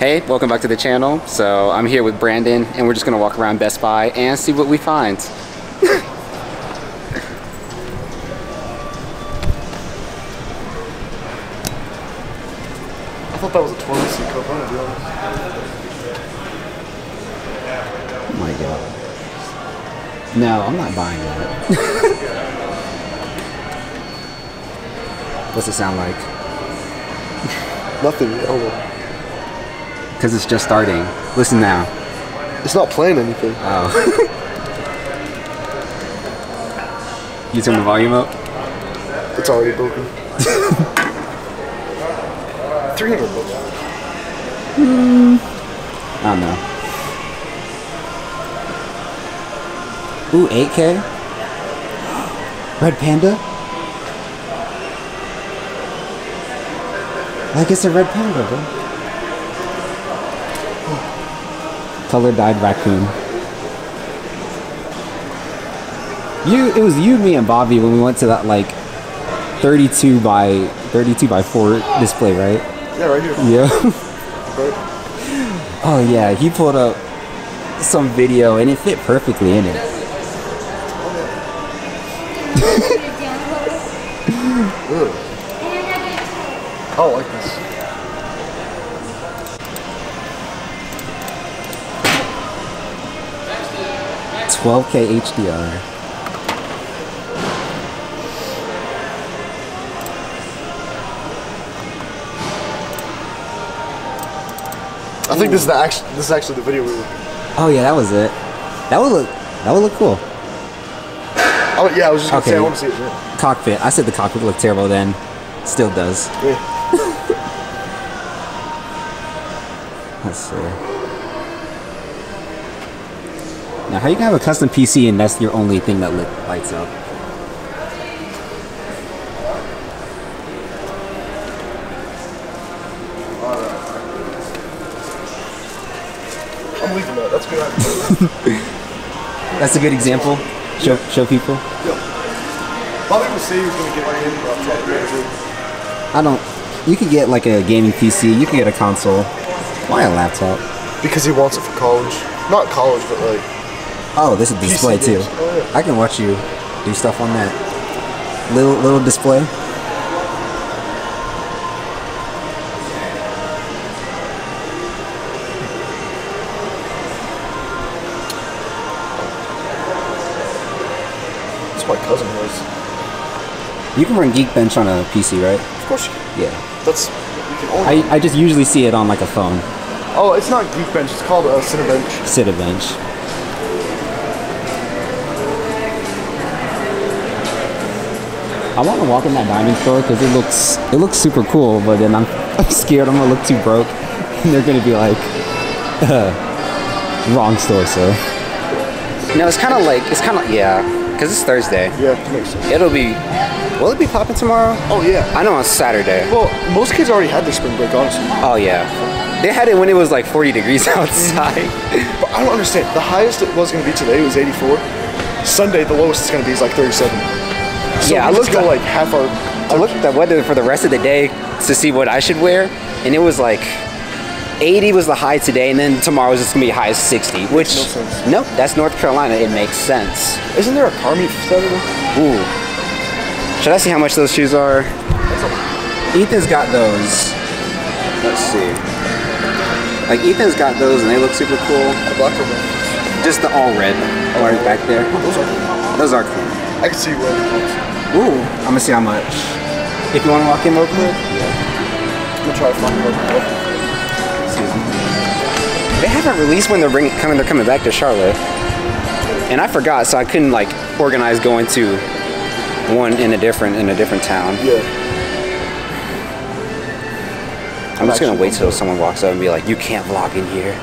Hey, welcome back to the channel. So I'm here with Brandon and we're just gonna walk around Best Buy and see what we find. I thought that was a 12 seat cup, I'm gonna be honest. Oh my god. No, I'm not buying that. What's it sound like? Nothing, hold on. Because it's just starting. Listen now. It's not playing anything. Oh. you turn the volume up? It's already broken. 300 bucks. Hmm. I don't know. Ooh, 8K? Red Panda? I guess a red panda, bro. Color dyed raccoon. You, it was you, me, and Bobby when we went to that like 32 by 32 by 4 display, right? Yeah, right here. Yeah. Right. Oh yeah, he pulled up some video and it fit perfectly in it. 12K HDR. I think this is the actual, this is actually the video we were. Oh yeah, that was it. That would look that would look cool. Oh yeah, I was just gonna okay. say I want to see it. Yeah. Cockpit. I said the cockpit looked terrible then. Still does. Yeah. Let's see. Now how you can have a custom PC and that's your only thing that lit, lights up? I'm leaving that. That's good. That's a good example. Show show people. Bobby was saying he was gonna get my laptop. I don't you could get like a gaming PC, you can get a console. Why a laptop? Because he wants it for college. Not college, but like. Oh, this is display too. Oh. I can watch you do stuff on that. Little little display. That's my cousin was. You can run Geekbench on a PC, right? Of course you can. Yeah. That's. You can only. I, I just usually see it on like a phone. oh, it's not Geekbench. It's called uh, Cinebench. Cinebench. I want to walk in that diamond store because it looks it looks super cool, but then I'm, I'm scared I'm gonna look too broke, and they're gonna be like, uh, wrong store, sir. No, it's kind of like it's kind of yeah, because it's Thursday. Yeah, that makes sense. It'll be. Will it be popping tomorrow? Oh yeah. I know on Saturday. Well, most kids already had their spring break, honestly. Oh yeah, they had it when it was like 40 degrees outside. But I don't understand. The highest it was going to be today was 84. Sunday, the lowest it's going to be is like 37. So Yeah, I looked at- like half our. I looked at the weather for the rest of the day to see what I should wear, and it was like 80 was the high today, and then tomorrow is just gonna be high as 60. Which no nope, that's North Carolina. It makes sense. Isn't there a car meet Saturday? Ooh, should I see how much those shoes are? Ethan's got those. Let's see. Like Ethan's got those, and they look super cool. The black or red? Just the all red ones oh, back there. Those are. Those are cool. I can see red. Ooh, I'm gonna see how much. If you want to walk in real quick. I'm gonna try to find red. They haven't released when they're bringing coming. They're coming back to Charlotte, and I forgot, so I couldn't like organize going to one in a different in a different town. Yeah. I'm just gonna wait till someone walks up and be like, "You can't vlog in here."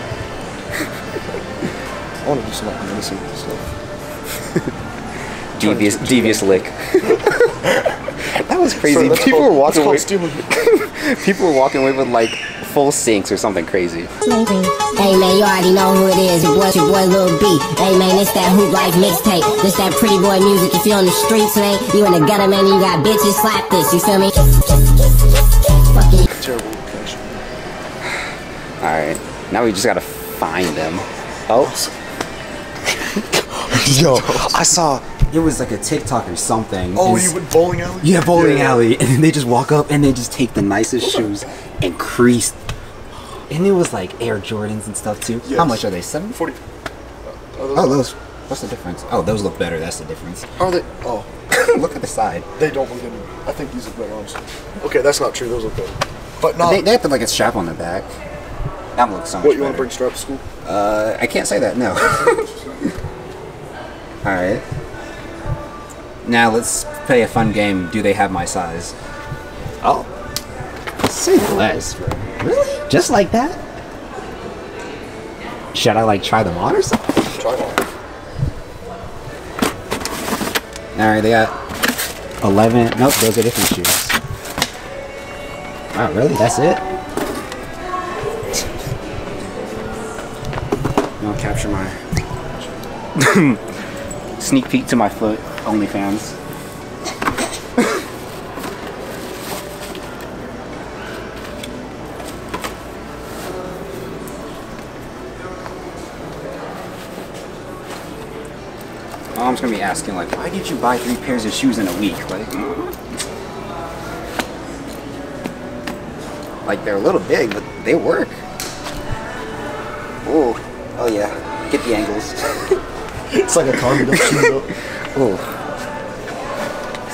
I want to do some like menacing stuff. Devious, devious lick. that was crazy. Sorry, people called- were walking away. stealing. People were walking away with like full sinks or something crazy. Hey man, you already know who it is. Your boy, your boy Lil B. Hey man, it's that Hoop Life mixtape. This that pretty boy music. If you're on the streets, man, you in the gutter, man, you got bitches, slap this. You feel me? Terrible connection. All right. Now we just gotta find them. Oh. Yo, I saw. It was like a TikTok or something. Oh, you went bowling alley? Yeah, bowling Yeah. alley. And then they just walk up and they just take the nicest shoes and crease. And it was like Air Jordans and stuff too. How much are they? Seven? 40. Oh, those Oh, those. What's the difference? Oh, those look better. That's the difference. are they? Oh, look at the side. they don't look any. I think these look better, honestly. Okay, that's not true. Those look better. But not. They, they have to like a strap on the back. That looks so much what, you want to bring strap to school? Uh, I can't say that. No. All right. Now let's play a fun game. Do they have my size? Oh. Say less. Really? Just like that? Should I like try them on or something? Try it on. All right, they got 11. Nope, those are different shoes. Wow, really? That's it? I'll capture my sneak peek to my foot. OnlyFans. Mom's gonna be asking like, why did you buy three pairs of shoes in a week? Like, like they're a little big, but they work. Oh, oh yeah. Get the angles. It's like a Tommy. Don't shoot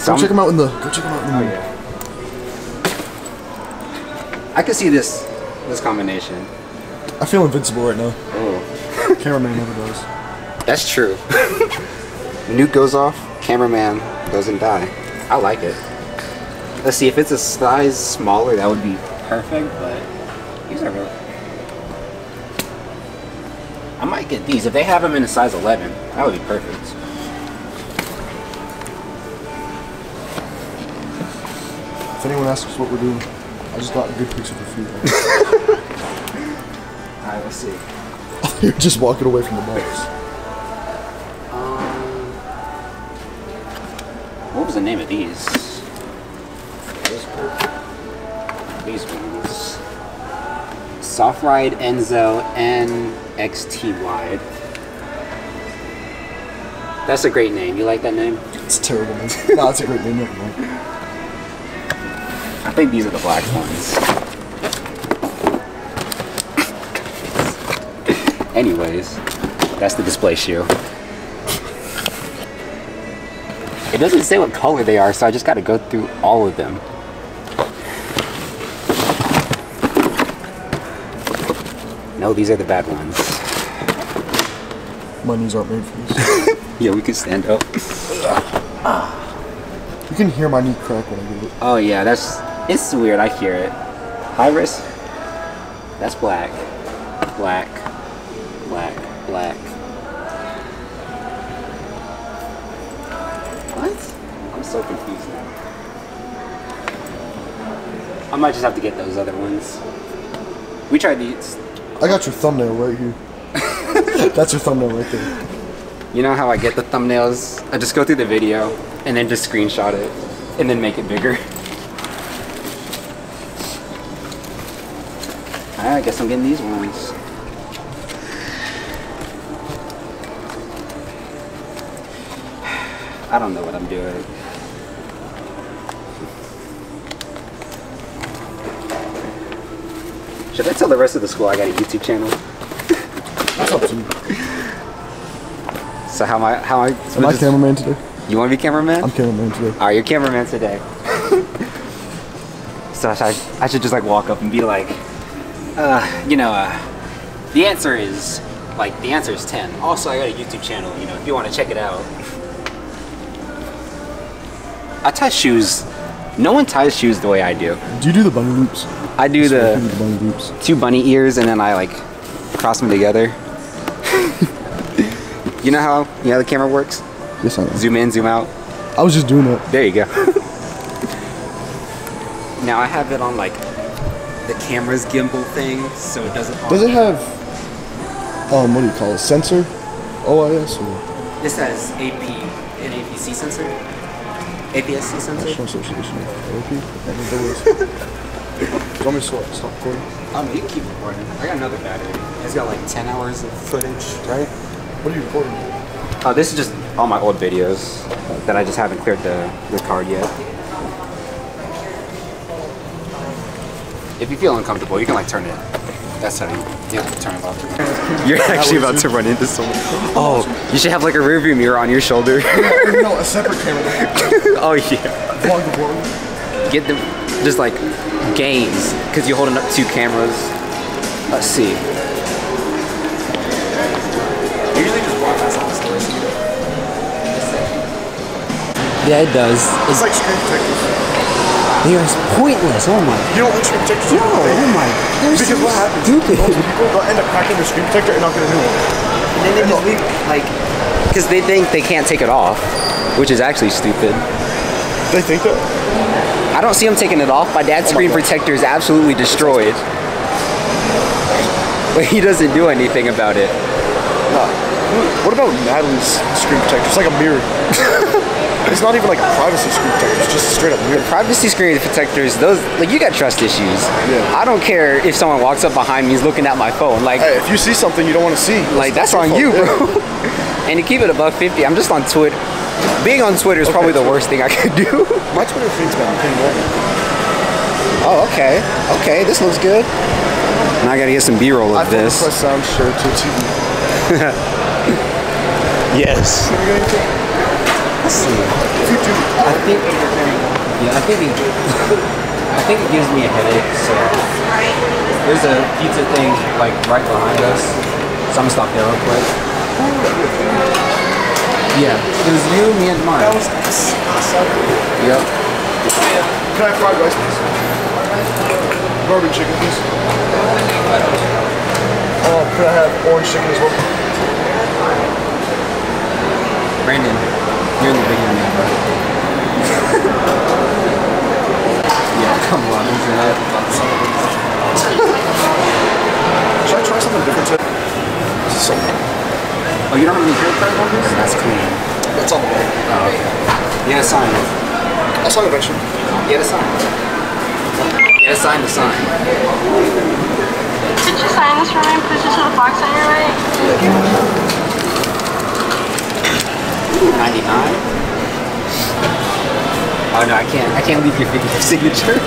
Oh. Go check them out in the. Go check them out in the. Oh yeah. I could see this this combination. I feel invincible right now. Oh. Cameraman never does. That's true. Nuke goes off, cameraman doesn't die. I like it. Let's see if it's a size smaller, that would be perfect. But these are real. I might get these if they have them in a size 11. That would be perfect. If anyone asks what we're doing, I just got a good picture for food. All right, let's see. You're just walking away from the box. Um, what was the name of these? These ones. Soft Ride Enzo NXT Wide. That's a great name. You like that name? It's terrible, man. no, it's a great name. Never mind. I think these are the black ones. Anyways, that's the display shoe. It doesn't say what color they are, so I just gotta go through all of them. No, these are the bad ones. My knees aren't made for this. Yeah, we can stand up. You can hear my knee crack when I do it. Oh yeah, that's it's weird. I hear it. Iris, that's black, black, black, black. What? I'm so confused now. I might just have to get those other ones. We tried these. I got your thumbnail right here. That's your thumbnail right there. You know how I get the thumbnails? I just go through the video and then just screenshot it and then make it bigger. Alright, I guess I'm getting these ones. I don't know what I'm doing. Should I tell the rest of the school I got a YouTube channel? That's up to you. So how am I? How am I? Am I cameraman today? You want to be cameraman? I'm cameraman today. Are you cameraman today? so I should, I should just like walk up and be like, uh, you know, uh, the answer is like the answer is ten. Also, I got a YouTube channel. You know, if you want to check it out. I tie shoes. No one ties shoes the way I do. Do you do the bunny loops? I do the the bunny loops. two bunny ears and then I like cross them together. you know how you know how the camera works? Yes, I know. Zoom in, zoom out. I was just doing that. There you go. now I have it on like the camera's gimbal thing, so it doesn't. Does it have, um, what do you call it, sensor? OIS or This has AP and APC sensor. APS-C sensor. National Association of? I think that was. you want me to stop, stop recording? Um, you can keep recording. I got another battery. It's got like 10 hours of footage, right? What are you recording? Oh, this is just all my old videos that I just haven't cleared the, the card yet. If you feel uncomfortable, you can like turn it. That's how you, you have turn it off. You're actually about to run into someone. Oh, you should have like a rearview mirror on your shoulder. no, a separate camera. oh yeah. Vlog the vlog. Get the just like gains because you're holding up two cameras. Let's see. Usually just walk past all the stores. Yeah, it does. It's like screen protectors. They are pointless. Oh my. You don't like screen protectors? No. Oh my. They're Because so what happens? stupid. Most people they'll end up cracking their screen protector and not get a new one. And then they just leave like because they think they can't take it off, which is actually stupid. They think that. I don't see them taking it off. My dad's Oh screen God. protector is absolutely destroyed. But he doesn't do anything about it. Nah. What about Natalie's screen protector? It's like a mirror. it's not even like a privacy screen protector. It's just straight up mirror. Privacy screen protectors, those like you got trust issues. Yeah. I don't care if someone walks up behind me, is looking at my phone. Like, Hey, if you see something you don't want to see, like that's on fault. you, Yeah. bro. and to keep it above 50, I'm just on Twitter. Being on Twitter is probably the worst thing I could do. My Twitter feed's been pretty normal. oh, okay. Okay, this looks good. Now I gotta get some B-roll of think this. my sound share to TV. Yes. Are you going to? Let's see. If you do, I think yeah, I think it, I think it gives me a headache. So there's a pizza thing like right behind us. So I'm gonna stop there real quick. Yeah, it was you, me, and Mark. that was nice. Yep. Can I have fried rice, please? Barbecue chicken, please. Oh, could I have orange chicken as well? Brandon, you're in the video now, bro. yeah, come on, isn't that? Should I try something different today? So, Oh, you don't have any hair credit card holders? That's clean. That's on the way. Oh, okay. You gotta sign it. I'll sign it eventually. You gotta sign. You gotta sign the sign. Could you sign this for me? Push it to the box on your right. 99. Oh no, I can't. I can't leave your fig- signature.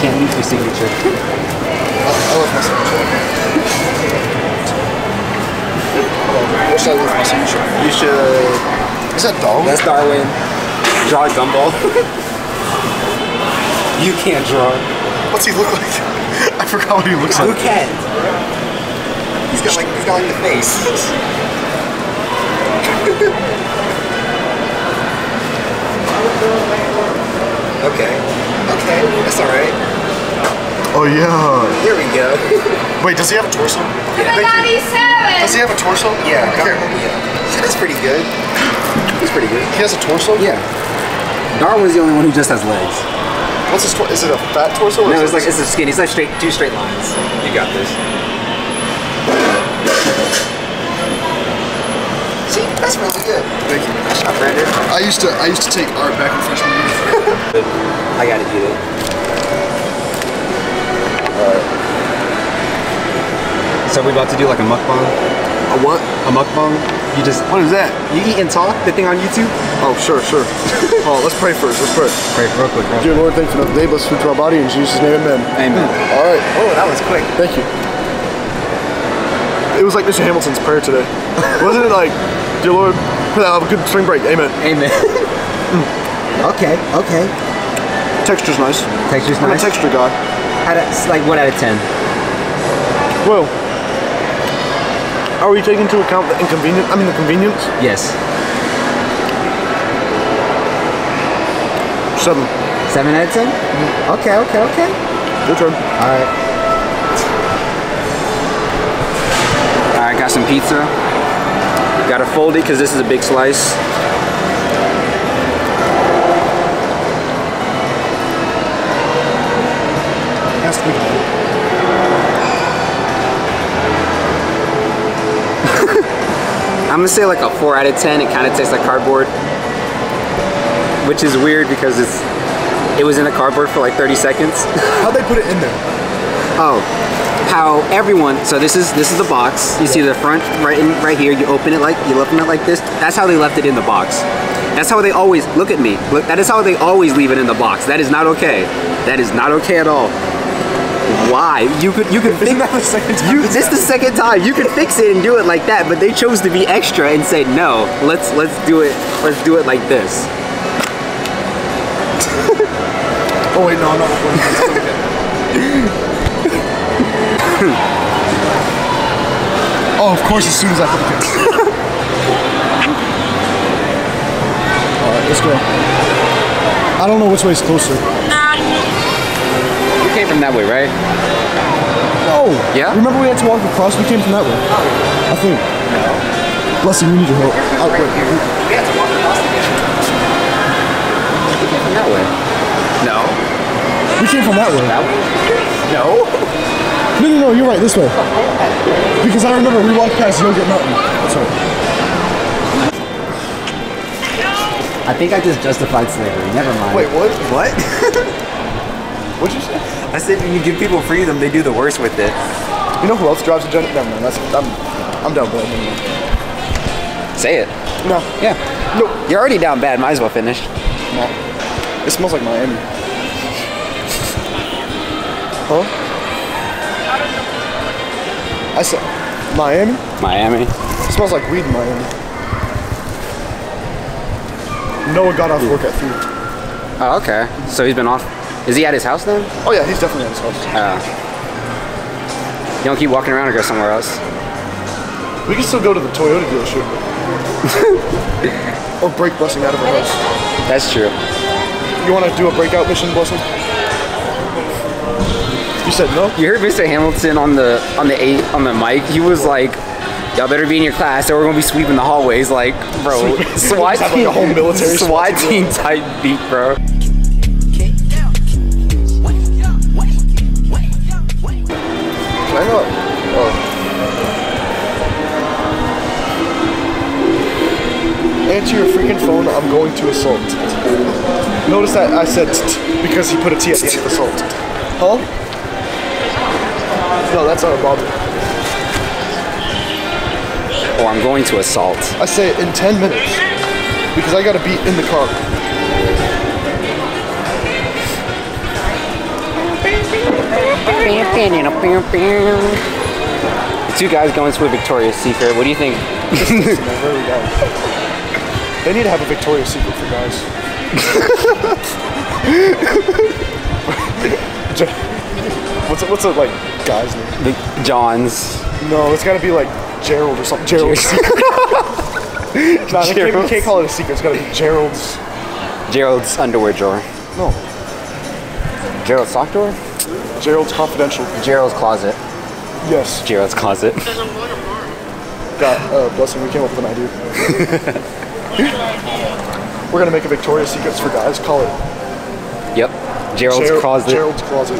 Can't leave your signature. I love my signature. What should I leave my signature? You should. Is that dog? That's Darwin. Draw a gumball. you can't draw. What's he look like? I forgot what he looks like. Who can? He's got like he's got like the face. okay. Okay, that's alright. Oh yeah. Here we go. Wait, does he have a torso? Yeah. Does he have a torso? Yeah, Okay. yeah. That's pretty good. That's pretty good. He has a torso? Yeah. Darwin's the only one who just has legs. What's his torso? Is it a fat torso? Or No, is it's like it's a skin. It's like straight two straight lines. You got this. See, that's really good. Thank you. Shot Brandon. I used to I used to take art back in freshman year. I gotta eat it. So we about to do like a mukbang. A what? A mukbang. You just What is that? you eat and talk. The thing on YouTube. Oh, sure, sure. oh, let's pray first. Let's pray. Pray real quick. Dear Lord, thank you for another day. Bless food to our body. In Jesus' name, amen. Amen. All right. Oh, that was quick. Thank you. It was like Mr. Hamilton's prayer today. Wasn't it like, Dear Lord, pray that I have a good spring break. Amen. Amen. okay. Okay. Texture's nice. Texture's I'm a nice. texture guy. Out of, like one out of ten. Well, are we taking into account the inconvenience? I mean, the convenience? Yes. Seven. Seven out of ten. Okay. Okay. Okay. Your turn. All right. All right, got some pizza. Got to fold it because this is a big slice. To be. I'm gonna say like a four out of ten. It kind of tastes like cardboard, which is weird because it's it was in the cardboard for like 30 seconds. How'd they put it in there? Oh, how everyone. So this is this is the box. You see the front right in right here. You open it like you open it like this. That's how they left it in the box. That's how they always look at me. Look, that is how they always leave it in the box. That is not okay. That is not okay at all. Why? You could you could fix that the second time you this the second time. You could fix it and do it like that, but they chose to be extra and say no. Let's let's do it. Let's do it like this. Oh wait, no, I'm not. oh, of course, as soon as I put the camera. Alright, let's go. I don't know which way is closer. We came from that way, right? Oh! Yeah? Remember we had to walk across? We came from that way. I think. Blessing, we need your help. Out quick. From that way. No. We came from that way. No. No, no, no, you're right, this way. Because I remember we walked past Yogurt Mountain. That's right. I think I just justified slavery. Never mind. Wait, what? What? What'd you say? I said when you give people freedom, they do the worst with it. You know who else drives a Genesis? Never mind, that's, I'm, I'm down bad. Say it. No. Yeah. No. You're already down bad. Might as well finish. No. It smells like Miami. Huh? I said Miami? Miami. It smells like weed in Miami. Noah got off work at 3. Oh, okay. So he's been off. Is he at his house then? Oh yeah, he's definitely at his house. Uh, you don't keep walking around or go somewhere else. We can still go to the Toyota dealership. or break Blessing out of her house. That's true. You want to do a breakout mission, Blessing? You said no? You heard Mr. Hamilton on the on the eight on the mic. He was like, "Y'all better be in your class, or we're gonna be sweeping the hallways." Like, bro, SWAT have, like, whole military SWAT team type beat, bro. I not? Oh. Answer your freaking phone, I'm going to assault. Notice that I said t- because he put a T at the end of assault. Huh? No, that's not a Bobby. Or oh, I'm going to assault. I say in 10 minutes because I gotta be in the car. The two guys going to a Victoria's Secret. What do you think? They need to have a Victoria's Secret for guys. what's a, what's a like guy's name? The Johns. No, it's gotta be like Gerald or something. Gerald's secret. no, they can't, we Gerald's. can't call it a secret. It's gotta be Gerald's. Gerald's underwear drawer. No, Gerald's sock drawer? Gerald's confidential. Gerald's closet. Yes, Gerald's closet. got uh, blessing. We came up with an idea. We're gonna make a Victoria's Secrets for guys. Call it Yep. Gerald's Ger- closet. Gerald's closet.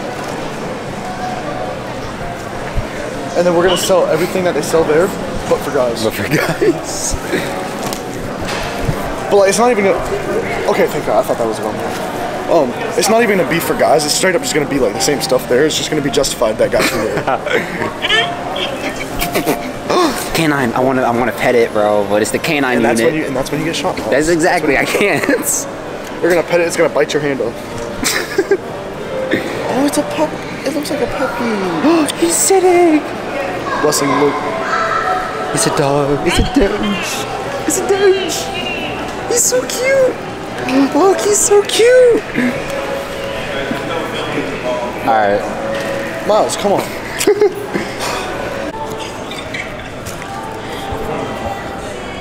And then we're gonna sell everything that they sell there, but for guys. But for guys. But like, it's not even gonna. Okay, thank God. I thought that was one. Um, it's not even gonna be for guys. It's straight up just gonna be like the same stuff there. It's just gonna be justified that guys can wear. it. Canine. I want to. I want to pet it, bro. But it's the canine And that's unit. when you and that's when you get shot. Miles. That's exactly. I That's you- can't. You're gonna pet it. It's gonna bite your hand off. oh, it's a pup. It looks like a puppy. He's sitting. Blessing, look. It's a dog. It's a doge. It's a doge. He's so cute. Look, he's so cute. All right. Miles, come on.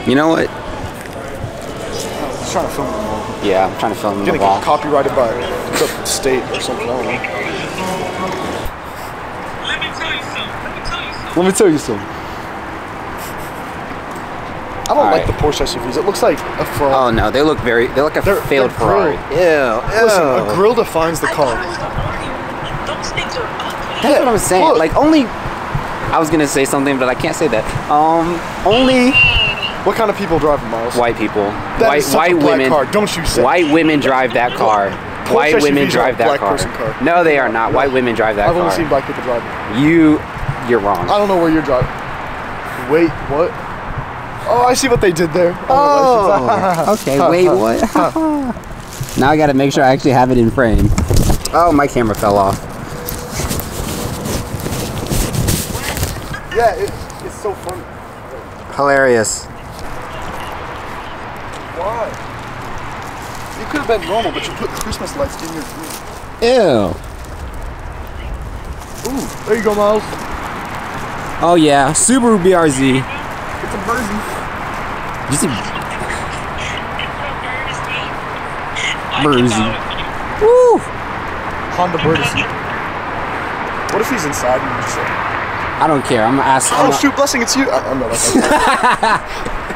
You know what? Trying to film all. Yeah, I'm trying to film Gonna the wall. copyrighted by the state or something. I don't know. Let me tell you something. Let me tell you something. Let me tell you something. I don't like Alright. the Porsche SUVs. It looks like a fraud. Oh no, they look very. They look like a failed they're Ferrari. grilled. Ew. Listen, a grill defines the car. Those things are. That's what I'm saying. Look. Like only. I was gonna say something, but I can't say that. Um, only What kind of people drive them, Miles? White people. That white is such a white black women. car, don't you say. White women drive that car. White SUVs women are drive a that black car. car. No, they are not. White women drive that I've only car. seen black people driving. You, you're wrong. I don't know where you're driving. Wait, what? Oh, I see what they did there. Oh, oh. okay. Wait, what? now I got to make sure I actually have it in frame. Oh, my camera fell off. yeah, it, it's so funny. Hilarious. Why? You could have been normal, but you put Christmas lights in your room. Ew. Ooh, there you go, Miles. Oh yeah, Subaru BRZ. It's a Mersey. You see, Mersey. woo. Honda Mersey. What if he's inside and just like, I don't care. I'm gonna ask. I'm oh gonna- shoot, blessing, it's you. I, I'm not.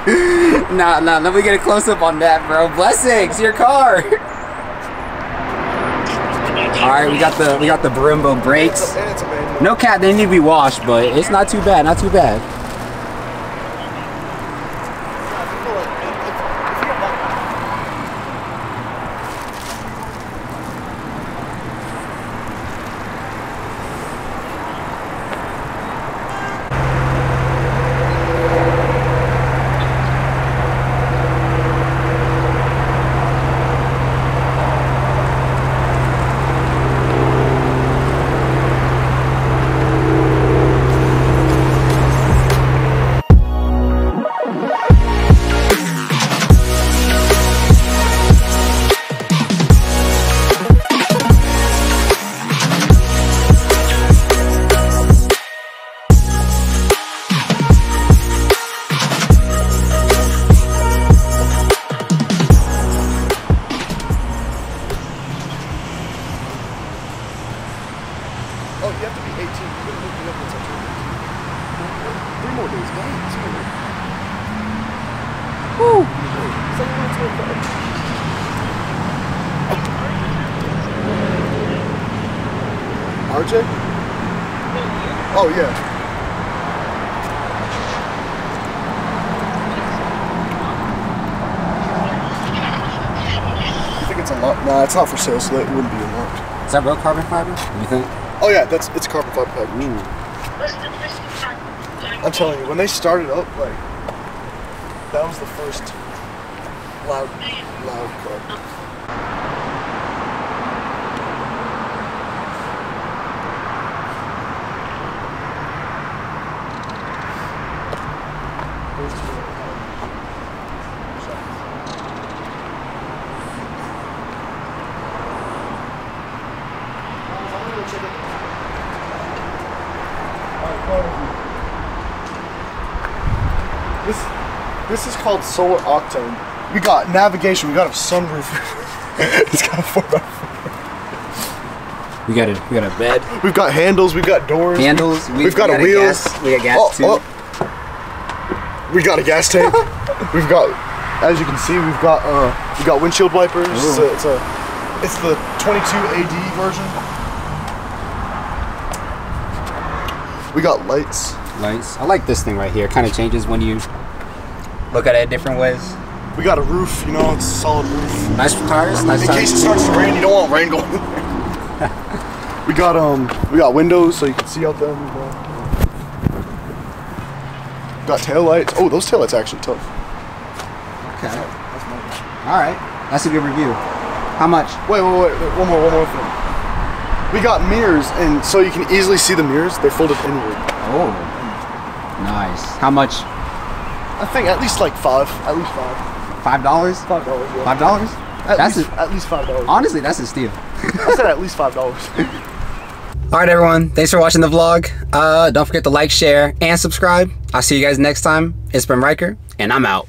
I'm Nah, nah, let me get a close up on that, bro. Blessings, your car. All right, we got the we got the Brembo brakes. No cat, they need to be washed, but it's not too bad. Not too bad. RJ? Oh, yeah. You think it's unlocked? Nah, it's not for sale, so it wouldn't be unlocked. Is that real carbon fiber? You think? Oh yeah, that's it's carbon fiber package. What's I'm telling you, when they started up, like that was the first loud, loud car. This this is called Solar Octane. We got navigation. We got a sunroof. it's got a four by four. We got a we got a bed, We've got handles. We've got doors. handles. We, We've got we a wheel. Gas, we got gas Oh, too. oh. We got a gas tank. we've got, as you can see, we've got uh, we got windshield wipers. It's a, it's a, it's the 22 AD version. We got lights. Lights. I like this thing right here. Kind of changes when you look at it different ways. We got a roof. You know, it's a solid roof. Nice tires. Nice In case it starts to rain, you don't want rain going. we got um, we got windows so you can see out there. We got, tail lights. Oh, those tail lights are actually tough. Okay. All right. That's a good review. How much? Wait, wait, wait, wait, one more, one more thing. We got mirrors, and so you can easily see the mirrors. They're folded inward. Oh. Nice. How much? I think at least like five. At least five. Five dollars? Five dollars. Yeah. Five dollars? At That's least, a, at least five dollars. honestly, that's a steal. I said at least five dollars. All right, everyone. Thanks for watching the vlog. Uh, don't forget to like, share, and subscribe. I'll see you guys next time. It's been Ryker, and I'm out.